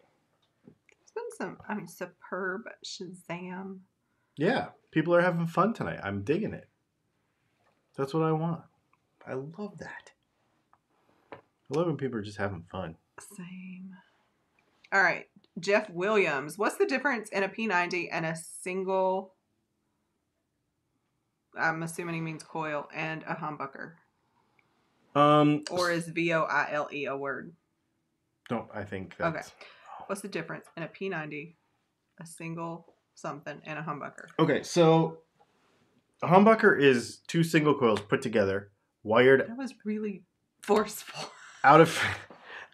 It's been some, I mean, superb Shazam. Yeah, people are having fun tonight. I'm digging it. That's what I want. I love that. I love when people are just having fun. Same. All right. Jeff Williams. What's the difference in a P90 and a single I'm assuming he means coil, and a humbucker. Um, Or is V O I L E a word? don't I think that's... Okay. What's the difference in a P90, a single something, and a humbucker? okay. So a humbucker is two single coils put together, wired That was really forceful. out of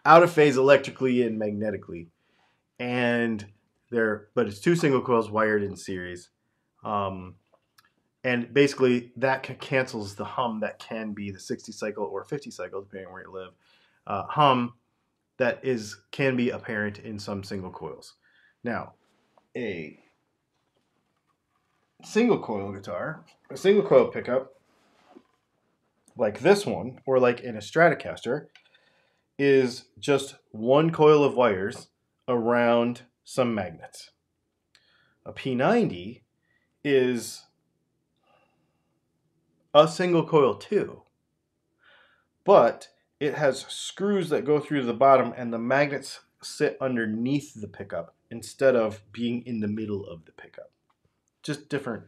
out of phase electrically and magnetically, and they're but it's two single coils wired in series, um, and basically that ca- cancels the hum that can be the 60 cycle or 50 cycle depending on where you live, uh, hum that is can be apparent in some single coils. Now, a single coil guitar, a single coil pickup like this one, or like in a Stratocaster, is just one coil of wires around some magnets. A P90 is a single coil too, but it has screws that go through the bottom and the magnets sit underneath the pickup instead of being in the middle of the pickup. Just different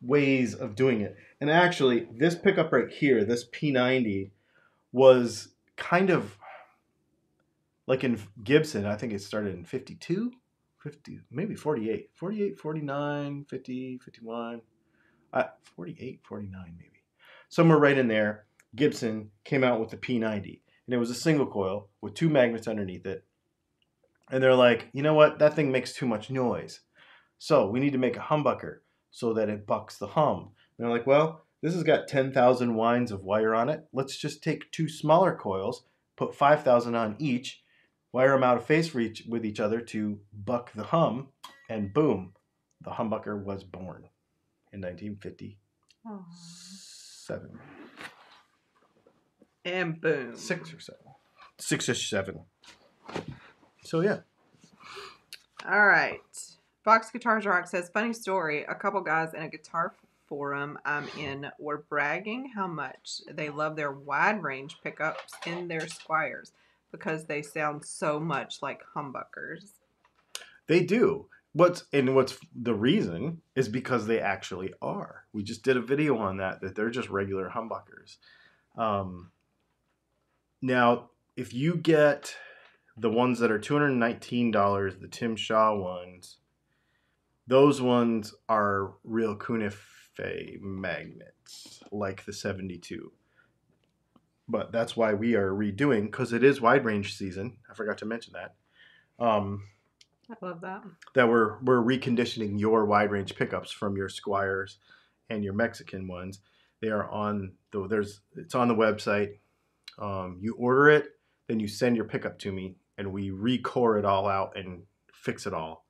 ways of doing it. And actually, this pickup right here, this P90, was kind of like in Gibson, I think it started in 52, 50, maybe 48, 48, 49, 50, 51, uh, 48, 49 maybe. Somewhere right in there, Gibson came out with the P90. And it was a single coil with two magnets underneath it. And they're like, you know what? That thing makes too much noise. So we need to make a humbucker so that it bucks the hum. And they're like, well, this has got 10,000 winds of wire on it. Let's just take two smaller coils, put 5,000 on each, wire them out of phase for each, with each other to buck the hum, and boom, the humbucker was born in 1957. And boom. Six or seven. Six or seven. So yeah. All right. Fox Guitars Rock says, funny story. A couple guys in a guitar forum I'm in were bragging how much they love their wide range pickups in their Squiers because they sound so much like humbuckers. They do. What's and what's the reason is because they actually are. We just did a video on that that they're just regular humbuckers. Um, now, if you get the ones that are two hundred nineteen dollars, the Tim Shaw ones, those ones are real Cunife magnets, like the seventy two. But that's why we are redoing because it is wide range season. I forgot to mention that. Um, I love that. that we're we're reconditioning your wide range pickups from your Squiers and your Mexican ones. They are on the there's it's on the website. Um, you order it, then you send your pickup to me, and we recore it all out and fix it all.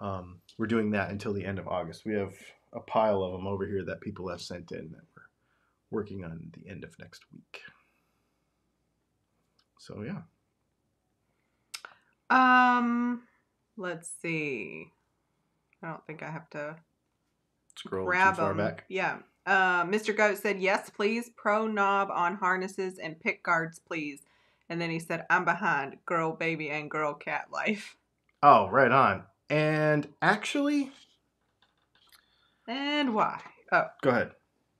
Um, we're doing that until the end of August. We have a pile of them over here that people have sent in that we're working on the end of next week. So yeah, Um, let's see. I don't think I have to scroll grab too far them. back. Yeah. Uh, Mr. Goat said, yes, please. Pro knob on harnesses and pick guards, please. And then he said, I'm behind. Girl, baby, and girl, cat life. Oh, right on. And actually, And why? Oh, Go ahead.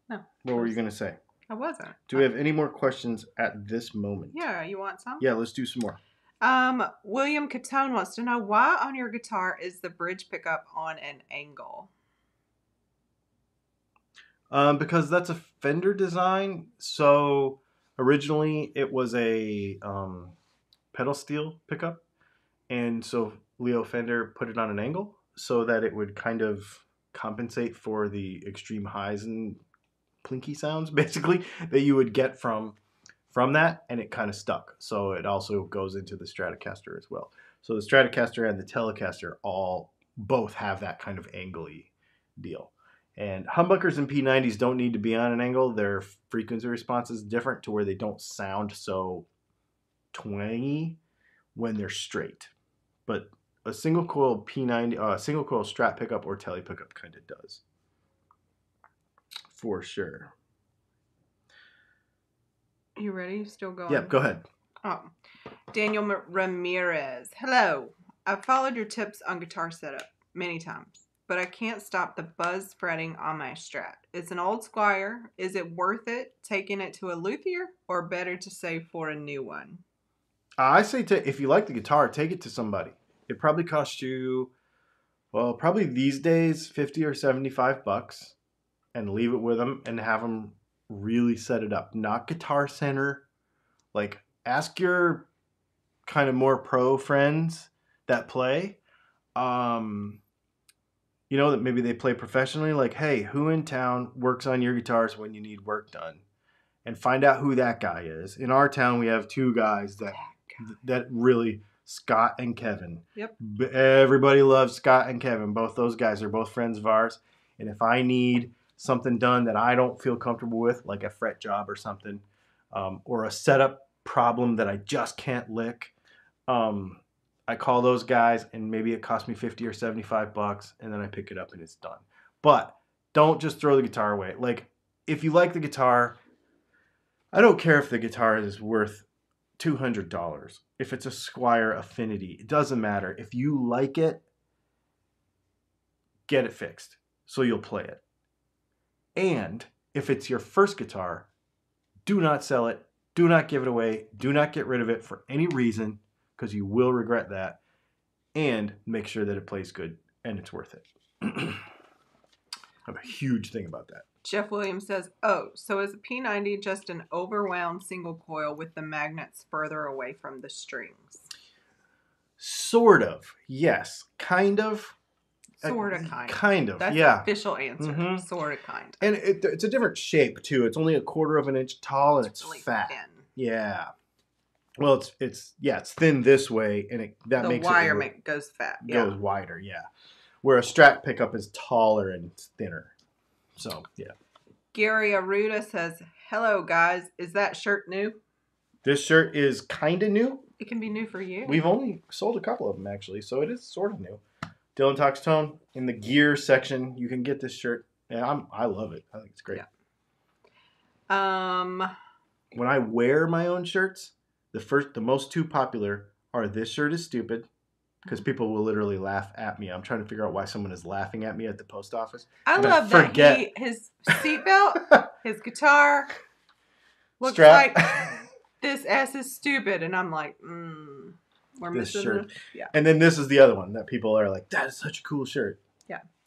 No. What were you going to say? I wasn't. Do we have any more questions at this moment? Yeah, you want some? Yeah, let's do some more. Um, William Catone wants to know why on your guitar is the bridge pickup on an angle? Um, because that's a Fender design. So originally it was a um, pedal steel pickup. And so Leo Fender put it on an angle so that it would kind of compensate for the extreme highs and plinky sounds basically that you would get from from that and it kind of stuck. So it also goes into the stratocaster as well. So the stratocaster and the telecaster all both have that kind of angly deal. And humbuckers and p90s don't need to be on an angle. Their frequency response is different to where they don't sound so twangy when they're straight. But a single coil P90, uh, single coil Strat pickup or Tele pickup kind of does, for sure. You ready? Still going? Yep, go ahead. Oh. Daniel M- Ramirez. Hello. I've followed your tips on guitar setup many times. but I can't stop the buzz fretting on my strat. It's an old Squier. Is it worth it taking it to a luthier or better to save for a new one? I say to if you like the guitar, take it to somebody. It probably costs you, well, probably these days fifty or seventy-five bucks, and leave it with them and have them really set it up. Not Guitar Center. Like ask your kind of more pro friends that play. Um, you know that maybe they play professionally. Like, hey, who in town works on your guitars when you need work done? And find out who that guy is. In our town, we have two guys that that really Scott and Kevin. Yep. Everybody loves Scott and Kevin. Both those guys are both friends of ours. And if I need something done that I don't feel comfortable with, like a fret job or something, um, or a setup problem that I just can't lick, um, I call those guys and maybe it costs me 50 or 75 bucks and then I pick it up and it's done. But don't just throw the guitar away. Like, if you like the guitar, I don't care if the guitar is worth $200. If it's a Squier Affinity, it doesn't matter. If you like it, get it fixed so you'll play it. And if it's your first guitar, do not sell it, do not give it away, do not get rid of it for any reason because you will regret that. And make sure that it plays good and it's worth it. I have a huge thing about that. Jeff Williams says, Oh, so is a P90 just an overwound single coil with the magnets further away from the strings? Sort of, yes. Kind of. Uh, Sort of, kind. Kind of, That's yeah. the official answer. Mhm. Sort of, kind. And it, it's a different shape too. It's only a quarter of an inch tall and it's, really fat. thin. Yeah. Well, it's it's yeah, it's thin this way, and it that the makes wire it make, goes fat. goes Yeah. wider. Yeah. Where a Strat pickup is taller and thinner. So yeah, Gary Aruda says, Hello, guys. Is that shirt new? this shirt is kind of new. It can be new for you. We've only sold a couple of them actually, so it is sort of new. Dylan Talks Tone in the gear section, you can get this shirt, and I'm I love it. I think it's great. Yeah. um, When I wear my own shirts, the first, the most two popular are this shirt is stupid, because people will literally laugh at me. I'm trying to figure out why someone is laughing at me at the post office. I And I love that he his seatbelt, his guitar looks Strap. like this S is stupid, and I'm like, mm, we're This missing. shirt. The, yeah, and then this is the other one that people are like, that is such a cool shirt.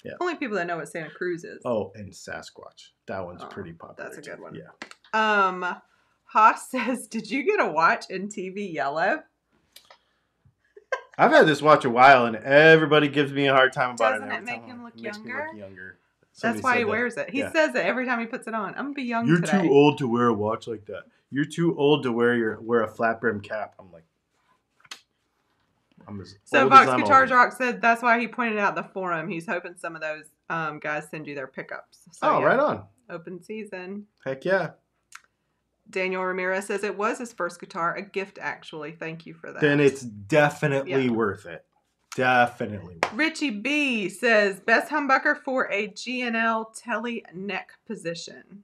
Yeah. Only people that know what Santa Cruz is. Oh, and Sasquatch. That one's Oh, pretty popular. that's a good one. Yeah. Um, Haas says, "Did you get a watch in TV yellow?" I've had this watch a while, and everybody gives me a hard time about it. Doesn't it. make him look it makes me younger? look younger. That's why he that. wears it. He Yeah. says it every time he puts it on. I'm gonna be young You're today. too old to wear a watch like that. You're too old to wear your wear a flat brim cap. I'm like, I'm as So old Vox Guitars. Rock said that's why he pointed out the forum. He's hoping some of those um, guys send you their pickups. So, Oh, yeah, right on. Open season. Heck yeah. Daniel Ramirez says it was his first guitar, a gift actually. Thank you for that. Then it's definitely Yeah. worth it. Definitely. Richie B says best humbucker for a G&L telly neck position.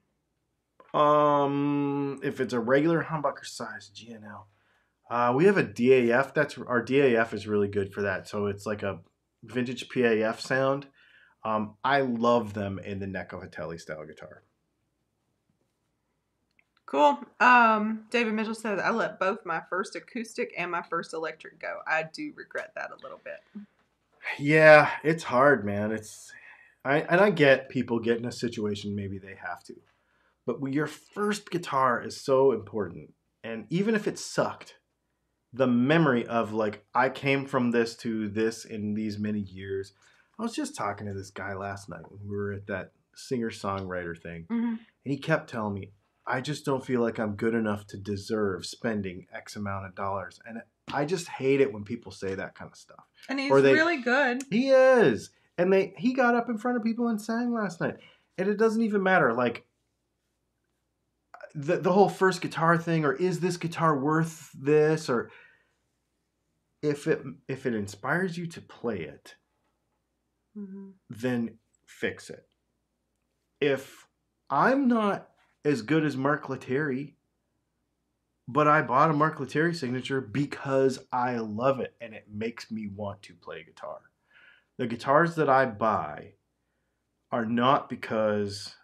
Um, if it's a regular humbucker size G&L, uh, we have a DAF. That's our DAF is really good for that. So it's like a vintage PAF sound. Um, I love them in the neck of a telly style guitar. Cool. Um, David Mitchell says I let both my first acoustic and my first electric go. I do regret that a little bit. Yeah, it's hard, man. It's I and I get people get in a situation maybe they have to. But your first guitar is so important. And even if it sucked, the memory of like I came from this to this in these many years. I was just talking to this guy last night when we were at that singer-songwriter thing. Mm-hmm. And he kept telling me, I just don't feel like I'm good enough to deserve spending X amount of dollars. And I just hate it when people say that kind of stuff. And he's Or they- really good. He is. And they he got up in front of people and sang last night. And it doesn't even matter like the the whole first guitar thing or is this guitar worth this or if it if it inspires you to play it, Mm-hmm. then fix it. If I'm not as good as Mark Lettieri, but I bought a Mark Lettieri signature because I love it and it makes me want to play guitar. the guitars that I buy are not because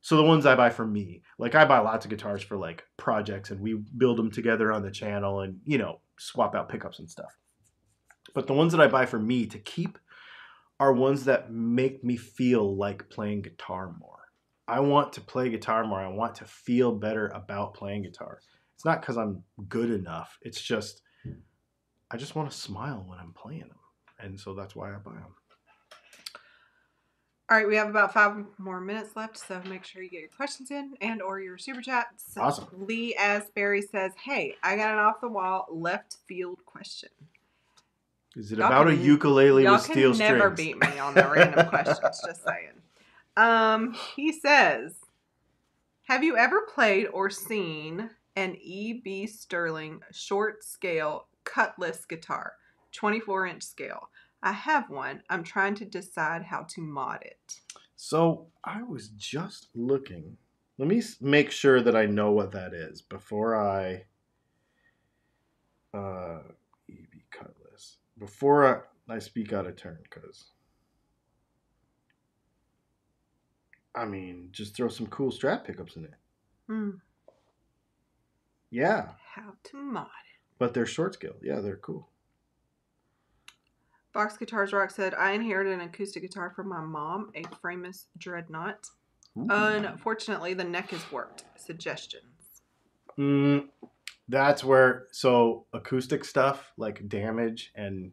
so the ones I buy for me, like I buy lots of guitars for like projects and we build them together on the channel and you know, swap out pickups and stuff. But the ones that I buy for me to keep are ones that make me feel like playing guitar more. I want to play guitar more. I want to feel better about playing guitar. It's not because I'm good enough. It's just I just want to smile when I'm playing them, and so that's why I buy them. All right, we have about five more minutes left, so make sure you get your questions in and or your super chats. Awesome. Lee Asbury says, "Hey, I got an off the wall left field question. Is it Y'all about a can- ukulele Y'all steel can never beat me on the random questions. Just saying." Um, he says, "Have you ever played or seen an E.B. Sterling short scale cutlass guitar, 24 inch scale? I have one. I'm trying to decide how to mod it." So I was just looking. Let me make sure that I know what that is before I. Uh, EB Cutlass. Before I, I speak out of turn, because. I mean, just throw some cool strap pickups in it. Hmm. Yeah, How to mod it. but they're short scale. Yeah, they're cool. Fox Guitars Rock said, I inherited an acoustic guitar from my mom, a Framus Dreadnought. Ooh. Unfortunately, the neck is warped. Suggestions. Mm, that's where so acoustic stuff like damage and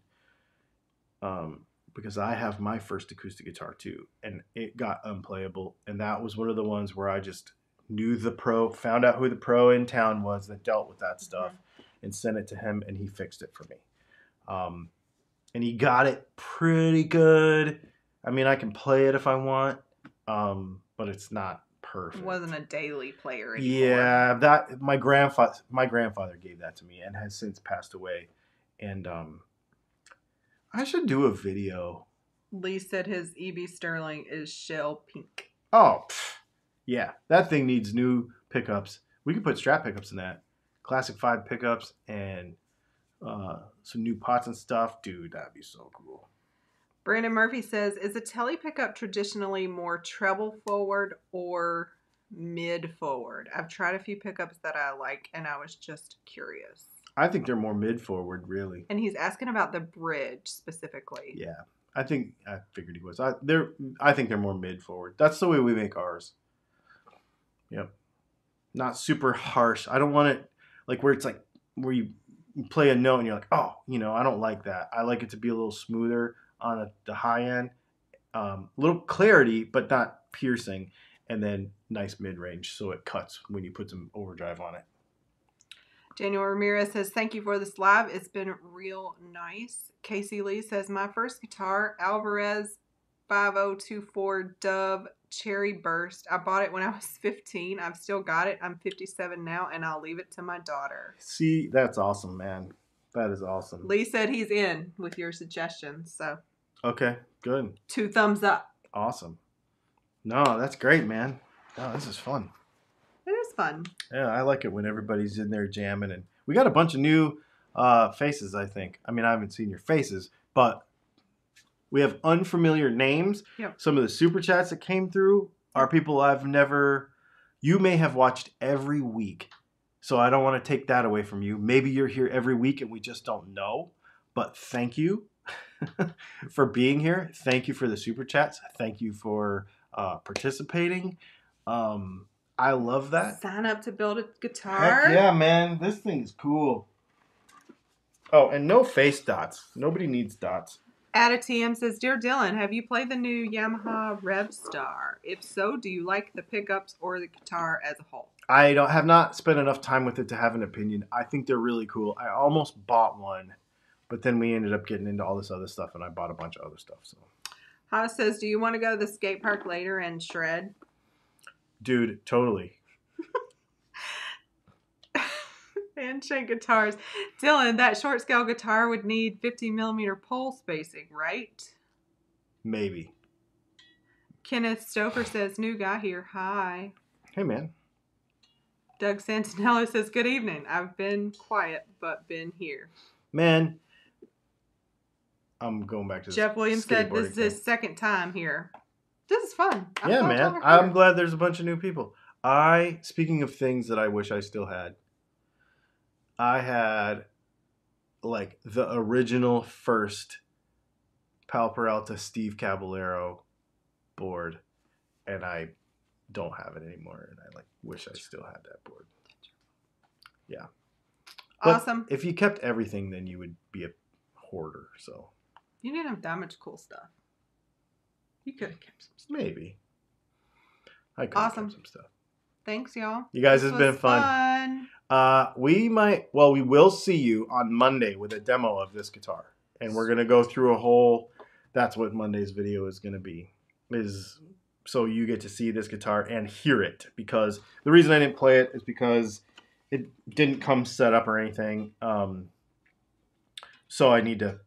um because I have my first acoustic guitar too and it got unplayable. And that was one of the ones where I just knew the pro found out who the pro in town was that dealt with that stuff and sent it to him and he fixed it for me. Um and he got it pretty good. I mean I can play it if I want um but it's not perfect. Wasn't a daily player anymore. yeah, that my grandfather my grandfather gave that to me and has since passed away. And um I should do a video. Lee said his EB Sterling is shell pink. Oh, pff, yeah, that thing needs new pickups. We could put strap pickups in that. Classic 5 pickups and uh some new pots and stuff. Dude, that'd be so cool. Brandon Murphy says, Is a telly pickup traditionally more treble forward or mid forward? I've tried a few pickups that I like and I was just curious. I think they're more mid forward, really. And he's asking about the bridge specifically. Yeah. I think I figured he was. I they're I think they're more mid forward. That's the way we make ours. Yep. Not super harsh. I don't want it like where it's like where you play a note and you're like, oh, you know, I don't like that. I like it to be a little smoother on a, the high end, um, little clarity, but not piercing, and then nice mid range so it cuts when you put some overdrive on it. Daniel Ramirez says, Thank you for this live. It's been real nice. Casey Lee says, My first guitar, Alvarez 5024 Dove Cherry Burst. I bought it when I was 15. I've still got it. I'm 57 now, and I'll leave it to my daughter. See, that's awesome, man. That is awesome. Lee said he's in with your suggestions. So, Okay, good. two thumbs up. Awesome. No, that's great, man. No, this is fun. Fun. Yeah, I like it when everybody's in there jamming, and we got a bunch of new uh, faces. I think. I mean, I haven't seen your faces, but we have unfamiliar names. Yep. Some of the super chats that came through are people I've never. You may have watched every week, so I don't want to take that away from you. Maybe you're here every week and we just don't know. But thank you for being here. Thank you for the super chats. Thank you for uh, participating. Um, I love that. Sign up to build a guitar. Heck yeah, man. This thing's cool. Oh, and no face dots. Nobody needs dots. Ada TM says, Dear Dylan, have you played the new Yamaha Revstar? If so, do you like the pickups or the guitar as a whole? I don't have not spent enough time with it to have an opinion. I think they're really cool. I almost bought one, but then we ended up getting into all this other stuff, and I bought a bunch of other stuff. So, Haas says, Do you want to go to the skate park later and shred? Dude, totally. Handshake guitars. Dylan, that short scale guitar would need 50 millimeter pole spacing, right? Maybe. Kenneth Stoker says, New guy here. Hi. Hey, man. Doug Santinello says, Good evening. I've been quiet, but been here. Man, I'm going back to Jeff Williams said this is his second time here. This is fun. I'm yeah, man. I'm glad there's a bunch of new people. I speaking of things that I wish I still had. I had like the original first Powell Peralta Steve Caballero board, and I don't have it anymore. And I like wish I still had that board. But Awesome. If you kept everything, then you would be a hoarder. So You didn't have that much cool stuff. You could have kept some stuff. maybe I could Awesome. kept some stuff. Thanks, y'all. You guys, This it's been fun. fun. Uh, we might, well, we will see you on Monday with a demo of this guitar, and we're gonna go through a whole. That's what Monday's video is gonna be, is so you get to see this guitar and hear it. Because the reason I didn't play it is because it didn't come set up or anything. Um, so I need to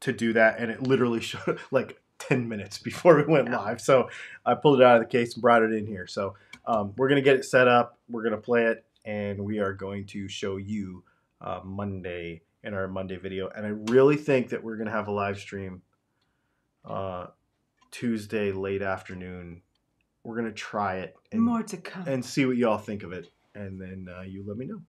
to do that, and it literally showed like ten minutes before we went Yeah. live. So I pulled it out of the case and brought it in here. So um, we're gonna get it set up. We're gonna play it, and we are going to show you uh, Monday in our Monday video. And I really think that we're gonna have a live stream uh, Tuesday late afternoon. We're gonna try it and, More to come. and see what y'all think of it, and then uh, you let me know.